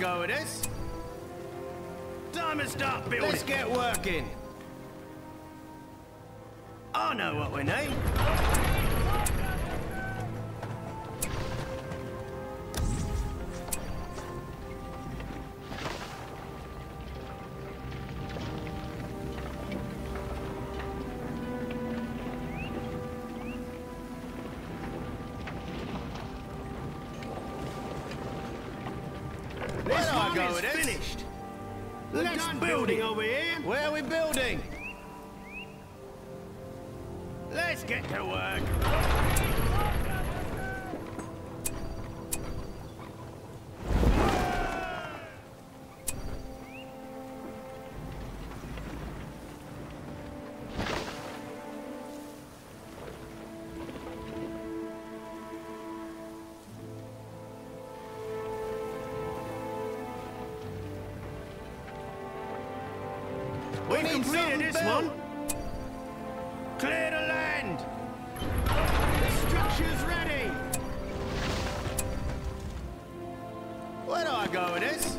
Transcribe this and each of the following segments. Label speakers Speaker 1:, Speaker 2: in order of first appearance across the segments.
Speaker 1: go with this? Time to start building. Let's get working. I know what we need. Building over here. Where are we building? Let's get to work. We completed this one. Clear the land. The structure's ready. Where do I go with this?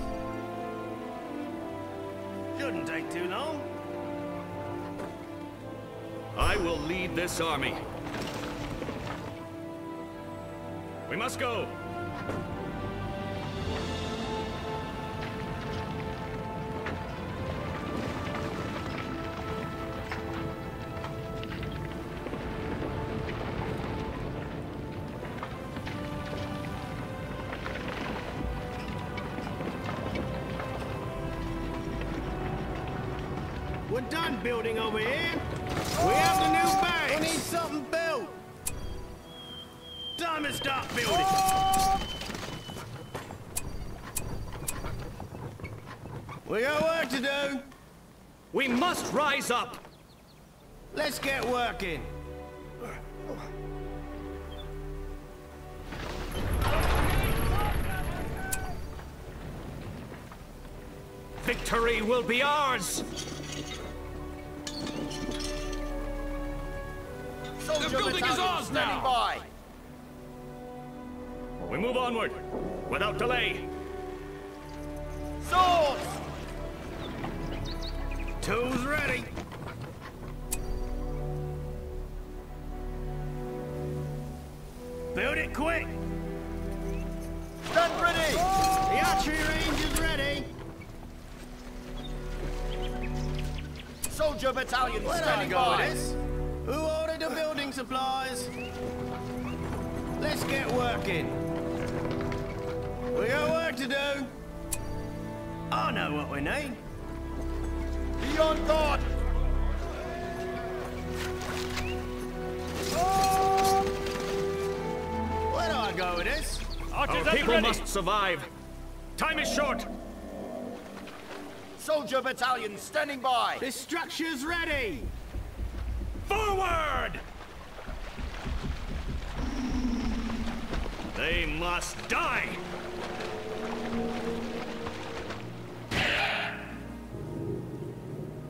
Speaker 1: Shouldn't take too long.
Speaker 2: I will lead this army. We must go.
Speaker 1: Building over here. We have the new base. We need something built. Time to start building. We got work to do.
Speaker 2: We must rise up.
Speaker 1: Let's get working.
Speaker 2: Victory will be ours.
Speaker 3: The building is ours now! By.
Speaker 2: We move onward without delay.
Speaker 3: Swords!
Speaker 1: Tools ready. Build it quick.
Speaker 3: Stand ready!
Speaker 1: The archery range is ready.
Speaker 3: Soldier battalion
Speaker 1: Where
Speaker 3: standing by.
Speaker 1: with this? Who building supplies? Let's get working. We got work to do. I know what we need.
Speaker 3: Be on guard!
Speaker 1: Where do I go with this?
Speaker 2: Our people must survive. Time is short.
Speaker 3: Soldier battalion standing by.
Speaker 1: The structure's ready.
Speaker 2: Forward! They must die!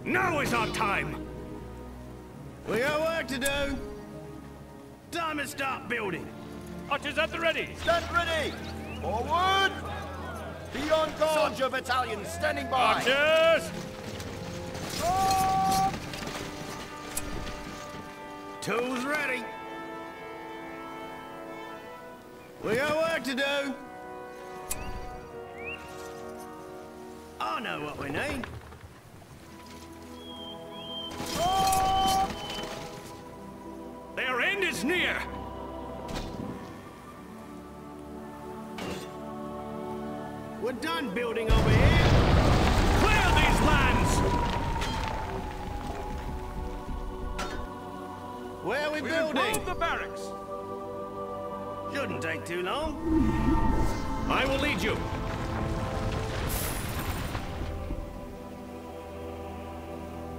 Speaker 2: Now is our time!
Speaker 1: We got work to do. Time to start building.
Speaker 2: Archers at the ready!
Speaker 3: Stand ready! Forward! Be on guard! Soldier battalion standing by.
Speaker 2: Archers!
Speaker 1: Tools ready. We got work to do. I know what we need.
Speaker 2: Their end is near!
Speaker 1: We're done building over here.
Speaker 2: Clear these lands!
Speaker 1: Where are we building?
Speaker 2: the barracks!
Speaker 1: Shouldn't take too long.
Speaker 2: I will lead you.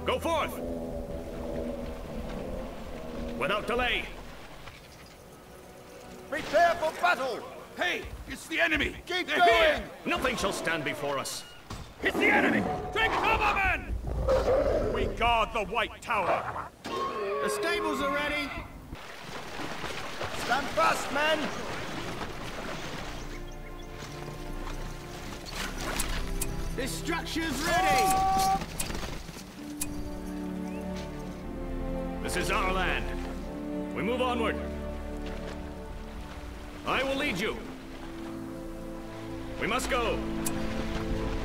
Speaker 2: Go forth! Without delay!
Speaker 3: Prepare for battle!
Speaker 2: Hey, it's the enemy!
Speaker 3: Keep
Speaker 2: They're
Speaker 3: going!
Speaker 2: here! Nothing shall stand before us. It's the enemy! Take cover, men! We guard the White Tower!
Speaker 1: The stables are ready.
Speaker 3: Stand fast, men!
Speaker 1: This structure's ready!
Speaker 2: This is our land. We move onward. I will lead you. We must go.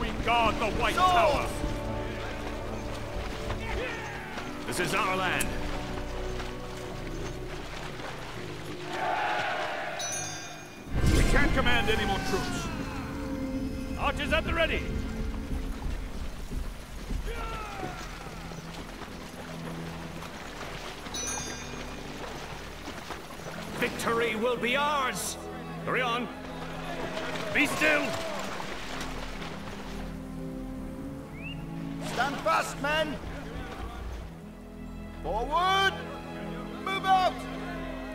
Speaker 4: We guard the White
Speaker 3: Swords!
Speaker 4: Tower!
Speaker 2: This is our land.
Speaker 4: Can't command any more troops. Archers at the ready!
Speaker 2: Victory will be ours. Hurry on.
Speaker 4: Be still!
Speaker 3: Stand fast, men! Forward! Move out!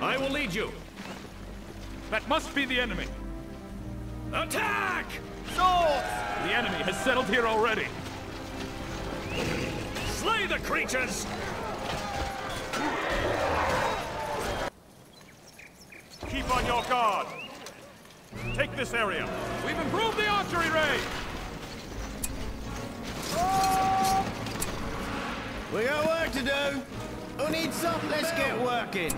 Speaker 2: I will lead you.
Speaker 4: That must be the enemy.
Speaker 2: Attack!
Speaker 3: Swords!
Speaker 4: The enemy has settled here already.
Speaker 2: Slay the creatures!
Speaker 4: Keep on your guard. Take this area. We've improved the archery range.
Speaker 1: We got work to do. Who needs some? Let's get working.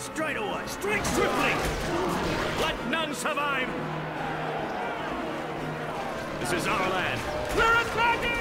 Speaker 2: Straight away! Strike swiftly! Let none survive! This is our land.
Speaker 4: We're attacking!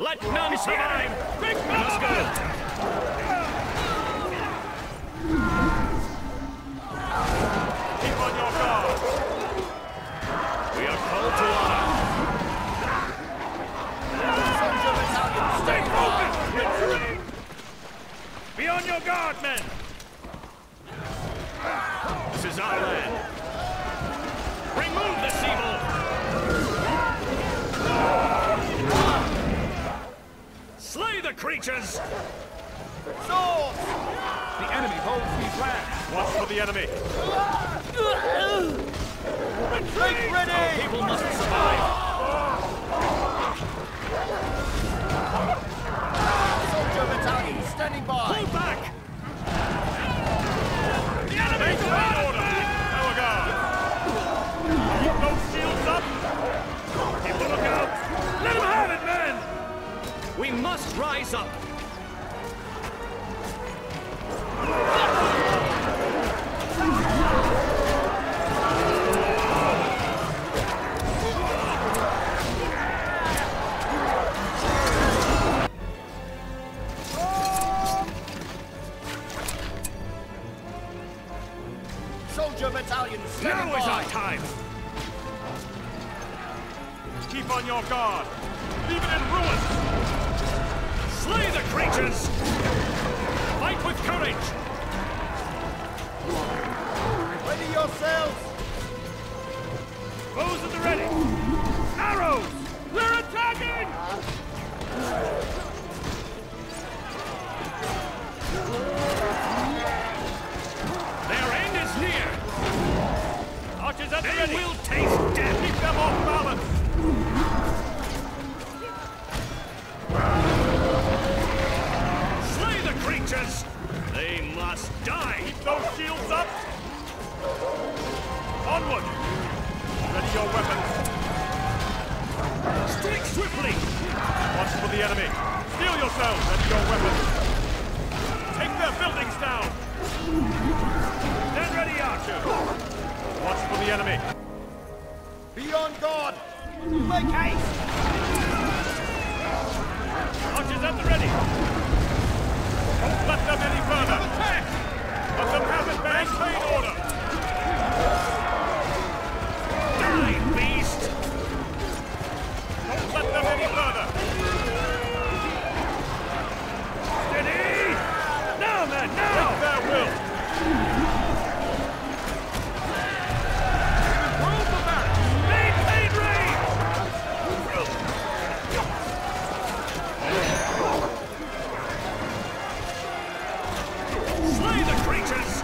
Speaker 2: Let none survive!
Speaker 4: Big
Speaker 2: go!
Speaker 4: Keep on your guard!
Speaker 2: We are called to honor.
Speaker 4: Stay focused! Retreat! Be on your guard, men!
Speaker 2: This is our land. The creatures!
Speaker 3: Swords!
Speaker 4: The enemy holds these lands. Watch for the enemy.
Speaker 3: Make ready!
Speaker 2: People must survive!
Speaker 3: Soldier battalion, standing by!
Speaker 2: Slay! Fight with courage!
Speaker 3: Ready yourselves!
Speaker 4: Bows at the ready! Arrows! We're attacking!
Speaker 2: Their end is near!
Speaker 4: Archers at the
Speaker 2: They will taste death!
Speaker 4: Keep
Speaker 2: captured.
Speaker 4: Watch for the enemy.
Speaker 3: Be on guard. Make haste.
Speaker 4: Archers at the ready. Don't let them any further. to